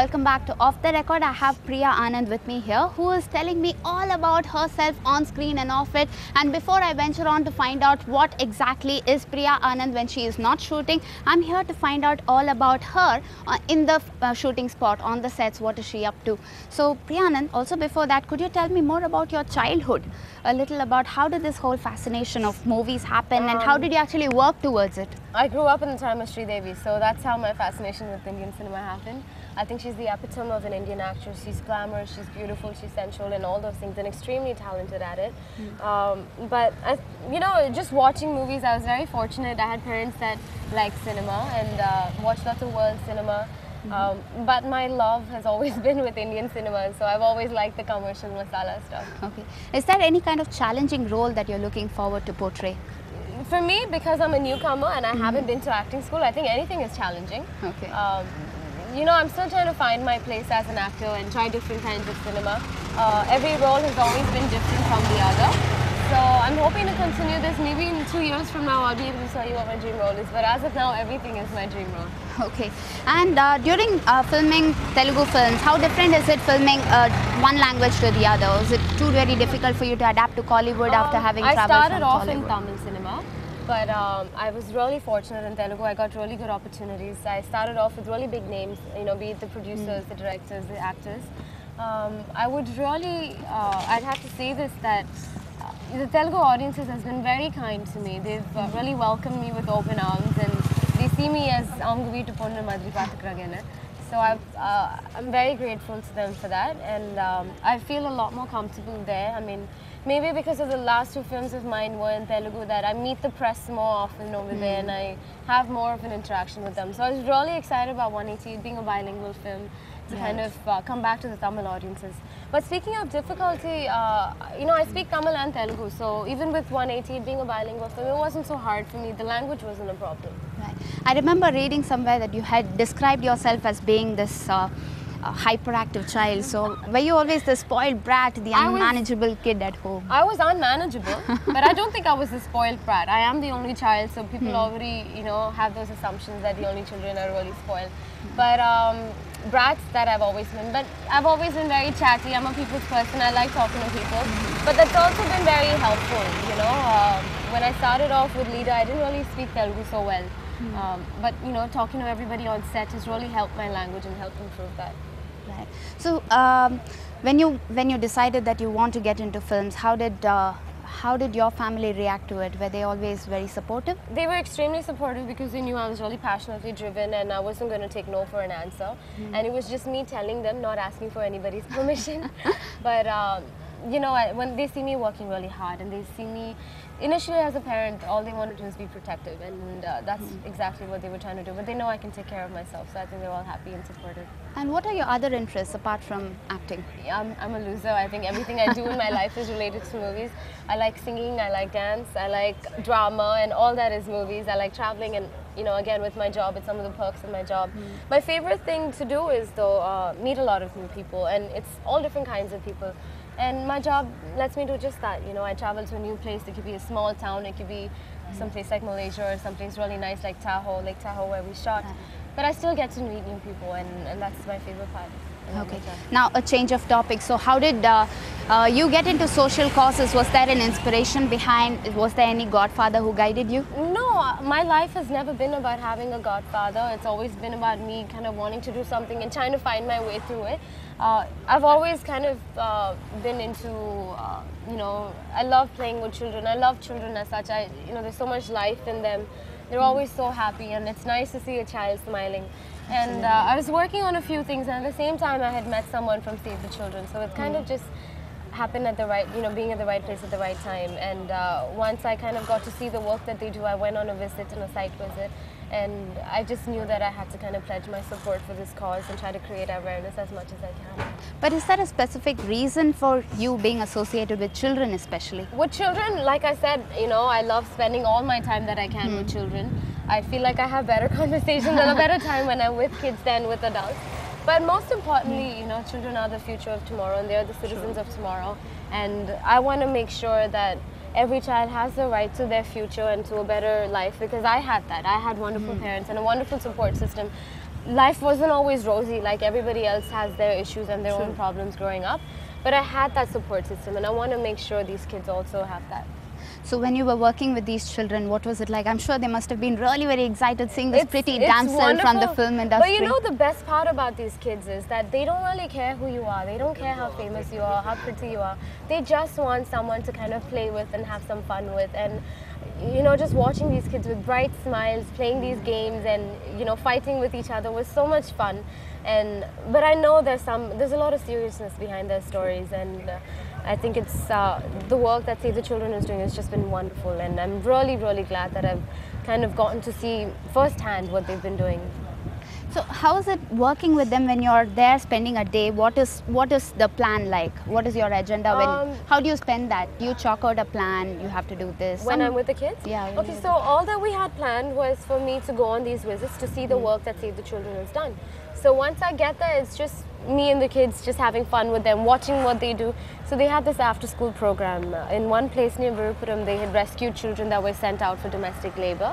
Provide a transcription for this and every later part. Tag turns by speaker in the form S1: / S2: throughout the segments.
S1: Welcome back to Off the Record. I have Priya Anand with me here who is telling me all about herself on screen and off it. And before I venture on to find out what exactly is Priya Anand when she is not shooting, I'm here to find out all about her uh, in the uh, shooting spot, on the sets, what is she up to. So, Priya Anand, also before that, could you tell me more about your childhood? A little about how did this whole fascination of movies happen and how did you actually work towards it?
S2: I grew up in the time of Sri Devi, so that's how my fascination with Indian cinema happened. I think she's the epitome of an Indian actress. She's glamorous, she's beautiful, she's sensual, and all those things, and extremely talented at it. Um, but I, you know, just watching movies, I was very fortunate. I had parents that liked cinema and uh, watched lots of world cinema. Um, but my love has always been with Indian cinema, so I've always liked the commercial masala stuff.
S1: Okay. Is there any kind of challenging role that you're looking forward to portray?
S2: For me, because I'm a newcomer and I haven't been to acting school, I think anything is challenging.
S1: Okay.
S2: Um, you know, I'm still trying to find my place as an actor and try different kinds of cinema. Uh, every role has always been different from the other. So I'm hoping to continue this. Maybe in two years from now, I'll be able to tell you what my dream role is. But as of now, everything is my dream role.
S1: Okay. And uh, during uh, filming Telugu films, how different is it filming uh, one language to the other? Is it too very difficult for you to adapt to Kollywood after
S2: Um,
S1: having
S2: I
S1: traveled
S2: started
S1: from
S2: off in Tamil cinema, but um, I was really fortunate in Telugu. I got really good opportunities. I started off with really big names, you know, be it the producers, the directors, the actors. Um, I would really, uh, I'd have to say this that uh, the Telugu audiences has been very kind to me. They've uh, really welcomed me with open arms and they see me as Amgavi to Ponnu Madri Pathakragana. So I've, uh, I'm very grateful to them for that, and um, I feel a lot more comfortable there. I mean, maybe because of the last two films of mine were in Telugu, that I meet the press more often over there, and I have more of an interaction with them. So I was really excited about 180 being a bilingual film to kind of uh, come back to the Tamil audiences. But speaking of difficulty, uh, you know, I speak Tamil and Telugu, so even with 180 being a bilingual film, it wasn't so hard for me. The language wasn't a problem.
S1: Right. I remember reading somewhere that you had described yourself as being this uh, uh, hyperactive child. So were you always the spoiled brat, the
S2: I was-
S1: unmanageable kid at home?
S2: I was unmanageable, but I don't think I was a spoiled brat. I am the only child, so people already, you know, have those assumptions that the only children are really spoiled. But um, brats that I've always been. But I've always been very chatty. I'm a people's person. I like talking to people. But that's also been very helpful, you know. Um when I started off with Leader, I didn't really speak Telugu so well. Um, but you know, talking to everybody on set has really helped my language and helped improve that.
S1: Right. So um, when you when you decided that you want to get into films, how did uh, how did your family react to it? Were they always very supportive?
S2: They were extremely supportive because they knew I was really passionately driven and I wasn't going to take no for an answer. And it was just me telling them, not asking for anybody's permission. but, um, you know, when they see me working really hard and they see me, initially as a parent, all they wanted to do is be protective. And uh, that's exactly what they were trying to do. But they know I can take care of myself, so I think they're all happy and supportive.
S1: And what are your other interests apart from acting?
S2: I'm, I'm a loser. I think everything I do in my life is related to movies. I like singing, I like dance, I like drama, and all that is movies. I like traveling, and you know, again with my job, it's some of the perks of my job. My favorite thing to do is though uh, meet a lot of new people, and it's all different kinds of people. And my job lets me do just that. You know, I travel to a new place. It could be a small town. It could be someplace like Malaysia or someplace really nice like Tahoe, Lake Tahoe, where we shot. But I still get to meet new people, and, and that's my favorite part.
S1: Okay. Now a change of topic. So how did uh, uh, you get into social causes? Was there an inspiration behind? Was there any godfather who guided you?
S2: No, my life has never been about having a godfather. It's always been about me kind of wanting to do something and trying to find my way through it. Uh, I've always kind of uh, been into, uh, you know, I love playing with children. I love children as such. I, you know, there's so much life in them. They're always so happy, and it's nice to see a child smiling. And uh, I was working on a few things, and at the same time, I had met someone from Save the Children. So it kind of just happened at the right, you know, being at the right place at the right time. And uh, once I kind of got to see the work that they do, I went on a visit and a site visit. And I just knew that I had to kind of pledge my support for this cause and try to create awareness as much as I can.
S1: But is there a specific reason for you being associated with children, especially?
S2: With children, like I said, you know, I love spending all my time that I can with children. I feel like I have better conversations and a better time when I'm with kids than with adults. But most importantly, mm. you know, children are the future of tomorrow and they're the citizens of tomorrow. And I want to make sure that every child has the right to their future and to a better life because I had that. I had wonderful mm. parents and a wonderful support system. life wasn't always rosy. Like everybody else has their issues and their
S1: True.
S2: own problems growing up. But I had that support system, and I want to make sure these kids also have that.
S1: So when you were working with these children, what was it like? I'm sure they must have been really very excited seeing this
S2: It's-
S1: pretty
S2: it's
S1: damsel from the film industry.
S2: But you know the best part about these kids is that they don't really care who you are. They don't care how famous you are, how pretty you are. They just want someone to kind of play with and have some fun with. And you know, just watching these kids with bright smiles, playing these games, and you know, fighting with each other was so much fun. And but I know there's some there's a lot of seriousness behind their stories, and uh, I think it's uh, the work that Save the Children is doing has just been wonderful. And I'm really really glad that I've kind of gotten to see firsthand what they've been doing.
S1: So how is it working with them when you're there spending a day? What is what is the plan like? What is your agenda? When
S2: Um,
S1: how do you spend that? Do you chalk out a plan? You have to do this.
S2: when
S1: Some-
S2: I'm with the kids?
S1: Yeah,
S2: Okay, so all that we had planned was for me to go on these visits to see the
S1: Mm.
S2: work that Save the Children has done. So once I get there, it's just me and the kids just having fun with them, watching what they do. So they had this after school program. Uh, In one place near Villupuram, they had rescued children that were sent out for domestic labor.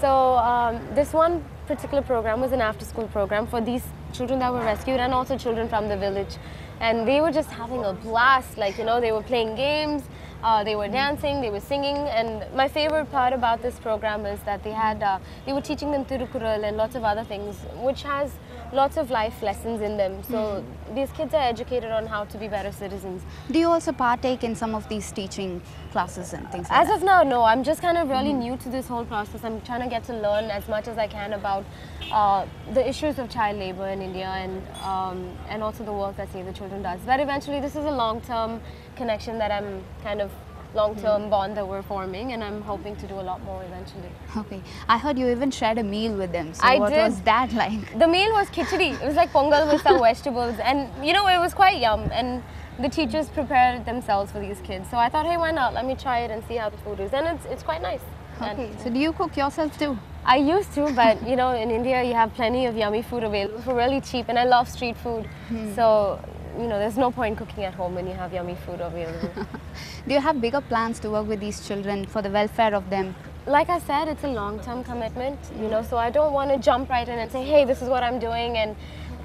S2: So um, this one particular program was an after school program for these children that were rescued and also children from the village. And they were just having a blast. Like, you know, they were playing games, uh, they were dancing, they were singing. And my favorite part about this program is that they had, uh, they were teaching them Tirukural and lots of other things, which has lots of life lessons in them. So these kids are educated on how to be better citizens.
S1: do you also partake in some of these teaching classes and things like
S2: As
S1: that?
S2: of now, no. I'm just kind of really new to this whole process. I'm trying to get to learn as much as I can about uh, the issues of child labor in India and um, and also the work that Save the Children does. But eventually, this is a long-term connection that I'm kind of long-term hmm. bond that we're forming, and I'm hoping to do a lot more eventually.
S1: Okay. I heard you even shared a meal with them. So
S2: I
S1: what
S2: did.
S1: was that like?
S2: The meal was khichdi. It was like pongal with some vegetables, and you know it was quite yum. And the teachers prepared themselves for these kids. So I thought, hey, why not? Let me try it and see how the food is. And it's it's quite nice. And-
S1: Okay. So do you cook yourself too?
S2: I used to, but you know, in India you have plenty of yummy food available for really cheap, and I love street food. Hmm. So, you know, there's no point cooking at home when you have yummy food available.
S1: Do you have bigger plans to work with these children for the welfare of them?
S2: like I said, it's a long-term commitment, you know, so I don't want to jump right in and say, hey, this is what I'm doing, and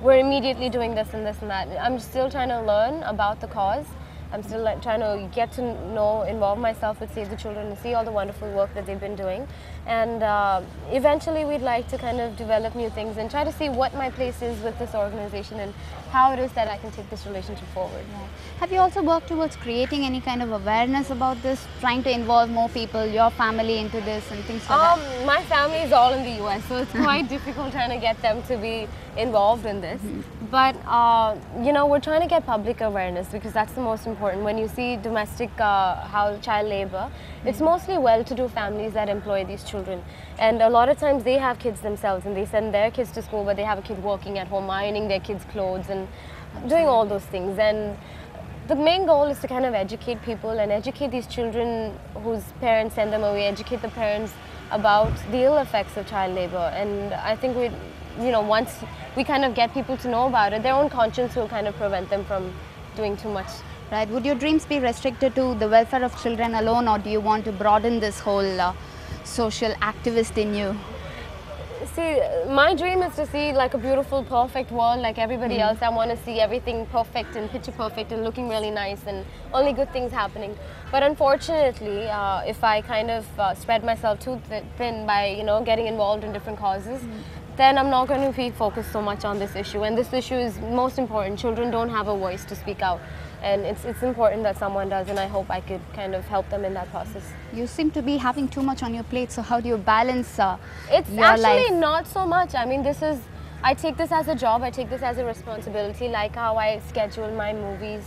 S2: we're immediately doing this and this and that. I'm still trying to learn about the cause. I'm still trying to get to know, involve myself with Save the Children and see all the wonderful work that they've been doing. And uh, eventually, we'd like to kind of develop new things and try to see what my place is with this organization and how it is that I can take this relationship forward.
S1: Have you also worked towards creating any kind of awareness about this, trying to involve more people, your family into this and things like
S2: Um,
S1: that?
S2: my family is all in the US, so it's quite difficult trying to get them to be involved in this. But uh, you know, we're trying to get public awareness because that's the most important. When you see domestic uh, how child labor, it's mostly well-to-do families that employ these children, and a lot of times they have kids themselves, and they send their kids to school, but they have a kid working at home, ironing their kids' clothes, and doing all those things. And the main goal is to kind of educate people and educate these children whose parents send them away, educate the parents about the ill effects of child labor. And I think we, you know, once we kind of get people to know about it, their own conscience will kind of prevent them from doing too much.
S1: Right? Would your dreams be restricted to the welfare of children alone, or do you want to broaden this whole uh, social activist in you?
S2: See, my dream is to see like a beautiful, perfect world like everybody else. I want to see everything perfect and picture perfect and looking really nice and only good things happening. But unfortunately, uh, if I kind of uh, spread myself too thin by you know getting involved in different causes, then I'm not going to be focused so much on this issue. And this issue is most important. Children don't have a voice to speak out, and it's it's important that someone does. And I hope I could kind of help them in that process.
S1: You seem to be having too much on your plate, so how do you balance uh,
S2: It's actually
S1: life?
S2: not so much. I mean, this is, I take this as a job, I take this as a responsibility, like how I schedule my movies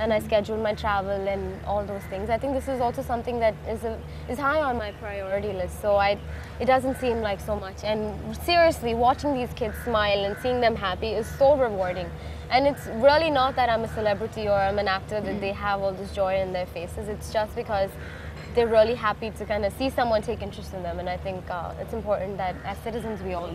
S2: and I schedule my travel and all those things. I think this is also something that is, a, is high on my priority list. So I, it doesn't seem like so much. And seriously, watching these kids smile and seeing them happy is so rewarding. And it's really not that I'm a celebrity or I'm an actor that they have all this joy in their faces. It's just because they're really happy to kind of see someone take interest in them. And I think uh, it's important that as citizens we all.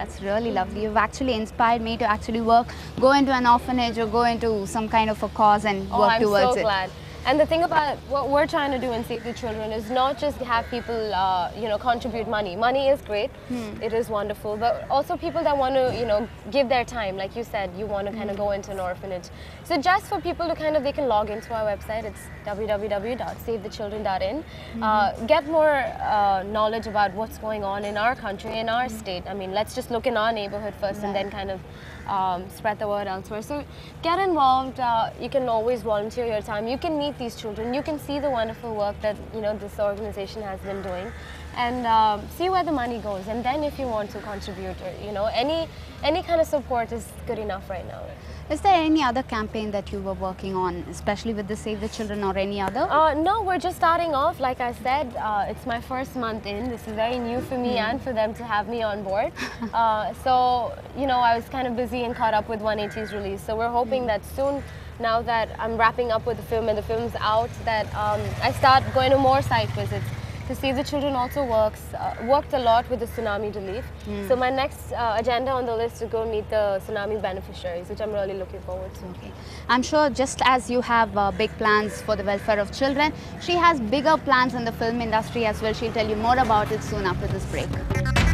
S1: That's really lovely. You've actually inspired me to actually work, go into an orphanage or go into some kind of a cause and
S2: Oh,
S1: work
S2: I'm
S1: towards
S2: so
S1: it.
S2: glad. And the thing about what we're trying to do in Save the Children is not just have people, uh, you know, contribute money. Money is great, it is wonderful, but also people that want to, you know, give their time. Like you said, you want to kind of go into an orphanage. So just for people to kind of, they can log into our website. It's www.savethechildren.in. Uh, get more uh, knowledge about what's going on in our country, in our state. I mean, let's just look in our neighborhood first and then kind of um, spread the word elsewhere. So get involved. Uh, you can always volunteer your time. You can meet these children. You can see the wonderful work that you know this organization has been doing, and um, see where the money goes. And then if you want to contribute, or you know any any kind of support is good enough right now.
S1: Is there any other campaign that you were working on, especially with the Save the Children or any other?
S2: Uh, no, we're just starting off. Like I said, uh, it's my first month in. This is very new for me and for them to have me on board. uh, so, you know, I was kind of busy and caught up with 180's release. So we're hoping that soon, now that I'm wrapping up with the film and the film's out, that um, I start going to more site visits. To Save the Children also works, uh, worked a lot with the tsunami relief. So my next uh, agenda on the list is to go meet the tsunami beneficiaries, which I'm really looking forward to.
S1: Okay. I'm sure just as you have uh, big plans for the welfare of children, she has bigger plans in the film industry as well. She'll tell you more about it soon after this break.